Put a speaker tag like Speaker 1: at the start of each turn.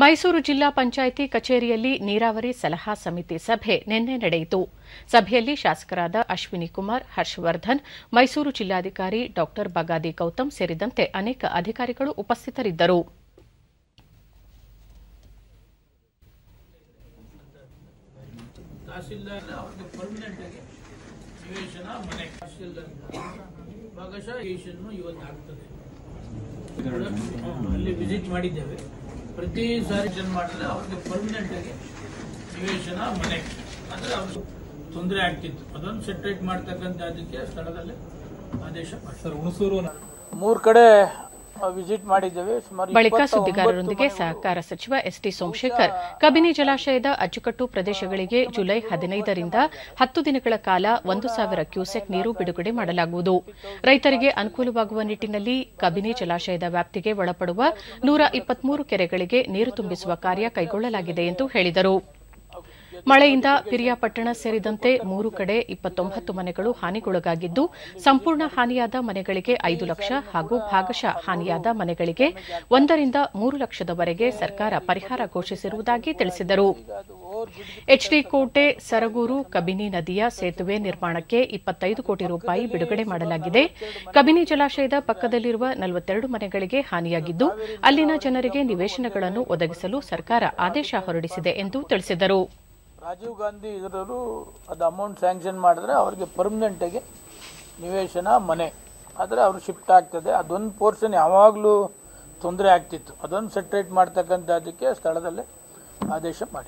Speaker 1: ಮೈಸೂರು ಜಿಲ್ಲಾ ಪಂಚಾಯಿತಿ ಕಚೇರಿಯಲ್ಲಿ ನೀರಾವರಿ ಸಲಹಾ ಸಮಿತಿ ಸಭೆ ನಿನ್ನೆ ನಡೆಯಿತು. ಸಭೆಯಲ್ಲಿ ಶಾಸಕರಾದ ಅಶ್ವಿನಿ ಕುಮಾರ್ ಹರ್ಷವರ್ಧನ್ ಮೈಸೂರು ಜಿಲ್ಲಾಧಿಕಾರಿ ಡಾ. ಬಗಾದಿ ಗೌತಮ್ ಸೇರಿದಂತೆ ಅನೇಕ ಅಧಿಕಾರಿಗಳು ಉಪಸ್ಥಿತರಿದ್ದರು.
Speaker 2: ಅಲ್ಲಿ ವಿಸಿಟ್ ಮಾಡಿದ್ದೇವೆ. ಪ್ರತಿ ಸಾರಿ ಜನ ಮಾಡಿದ್ರೆ ಅವ್ರಿಗೆ ಪರ್ಮನೆಂಟ್ ಆಗಿ ನಿವೇಶನ ಮನೆ. ಅಂದ್ರೆ ಅವ್ರಿಗೆ ತೊಂದರೆ ಆಗ್ತಿತ್ತು. ಅದೊಂದು ಸೆಟ್ರೇಟ್ ಮಾಡ್ತಕ್ಕಂಥ ಅದಕ್ಕೆ ಸ್ಥಳದಲ್ಲಿ ಆದೇಶ ಮಾಡಿ
Speaker 3: ಸರ್ ಹುಣಸೂರು
Speaker 2: ಮೂರು ಕಡೆ ವಿಸಿಟ್ ಮಾಡಿದ್ದೇವೆ
Speaker 1: ಬಳಿಕ ಸುದ್ದಿಗಾರರೊಂದಿಗೆ ಸಹಕಾರ ಸಚಿವ ಎಸ್ಟಿ ಸೋಮಶೇಖರ್. ಕಬಿನಿ ಜಲಾಶಯದ ಅಚ್ಚುಕಟ್ಟು ಪ್ರದೇಶಗಳಿಗೆ ಜುಲೈ ಹದಿನೈದರಿಂದ ಹತ್ತು ದಿನಗಳ ಕಾಲ ಒಂದು ಸಾವಿರ ಕ್ಯೂಸೆಕ್ ನೀರು ಬಿಡುಗಡೆ ಮಾಡಲಾಗುವುದು. ರೈತರಿಗೆ ಅನುಕೂಲವಾಗುವ ನಿಟ್ಟಿನಲ್ಲಿ ಕಬಿನಿ ಜಲಾಶಯದ ವ್ಯಾಪ್ತಿಗೆ ಒಳಪಡುವ ನೂರ ಇಪ್ಪತ್ಮೂರು ಕೆರೆಗಳಿಗೆ ನೀರು ತುಂಬಿಸುವ ಕಾರ್ಯ ಕೈಗೊಳ್ಳಲಾಗಿದೆ ಎಂದು ಹೇಳಿದರು. ಮಳೆಯಿಂದ ಪಿರಿಯಾಪಟ್ಟಣ ಸೇರಿದಂತೆ ಮೂರು ಕಡೆ ಇಪ್ಪತ್ತೊಂಬತ್ತು ಮನೆಗಳು ಹಾನಿಗೊಳಗಾಗಿದ್ದು, ಸಂಪೂರ್ಣ ಹಾನಿಯಾದ ಮನೆಗಳಿಗೆ ಐದು ಲಕ್ಷ ಹಾಗೂ ಭಾಗಶಃ ಹಾನಿಯಾದ ಮನೆಗಳಿಗೆ ಒಂದರಿಂದ ಮೂರು ಲಕ್ಷದವರೆಗೆ ಸರ್ಕಾರ ಪರಿಹಾರ ಘೋಷಿಸಿರುವುದಾಗಿ ತಿಳಿಸಿದರು. ಎಚ್ಡಿ ಕೋಟೆ, ಸರಗೂರು, ಕಬಿನಿ ನದಿಯ ಸೇತುವೆ ನಿರ್ಮಾಣಕ್ಕೆ ಇಪ್ಪತ್ತೈದು ಕೋಟಿ ರೂಪಾಯಿ ಬಿಡುಗಡೆ ಮಾಡಲಾಗಿದೆ. ಕಬಿನಿ ಜಲಾಶಯದ ಪಕ್ಕದಲ್ಲಿರುವ ನಲವತ್ತೆರಡು ಮನೆಗಳಿಗೆ ಹಾನಿಯಾಗಿದ್ದು, ಅಲ್ಲಿನ ಜನರಿಗೆ ನಿವೇಶನಗಳನ್ನು ಒದಗಿಸಲು ಸರ್ಕಾರ ಆದೇಶ ಹೊರಡಿಸಿದೆ ಎಂದು ತಿಳಿಸಿದರು.
Speaker 2: ರಾಜೀವ್ ಗಾಂಧಿ ಇದರವರು ಅದು ಅಮೌಂಟ್ ಸ್ಯಾಂಕ್ಷನ್ ಮಾಡಿದ್ರೆ ಅವ್ರಿಗೆ ಪರ್ಮನೆಂಟಾಗಿ ನಿವೇಶನ ಮನೆ. ಆದರೆ ಅವರು ಶಿಫ್ಟ್ ಆಗ್ತದೆ. ಅದೊಂದು ಪೋರ್ಷನ್ ಯಾವಾಗಲೂ ತೊಂದರೆ ಆಗ್ತಿತ್ತು. ಅದೊಂದು ಸೆಟ್ರೇಟ್ ಮಾಡ್ತಕ್ಕಂಥದ್ದಕ್ಕೆ ಸ್ಥಳದಲ್ಲೇ ಆದೇಶ ಮಾಡಿ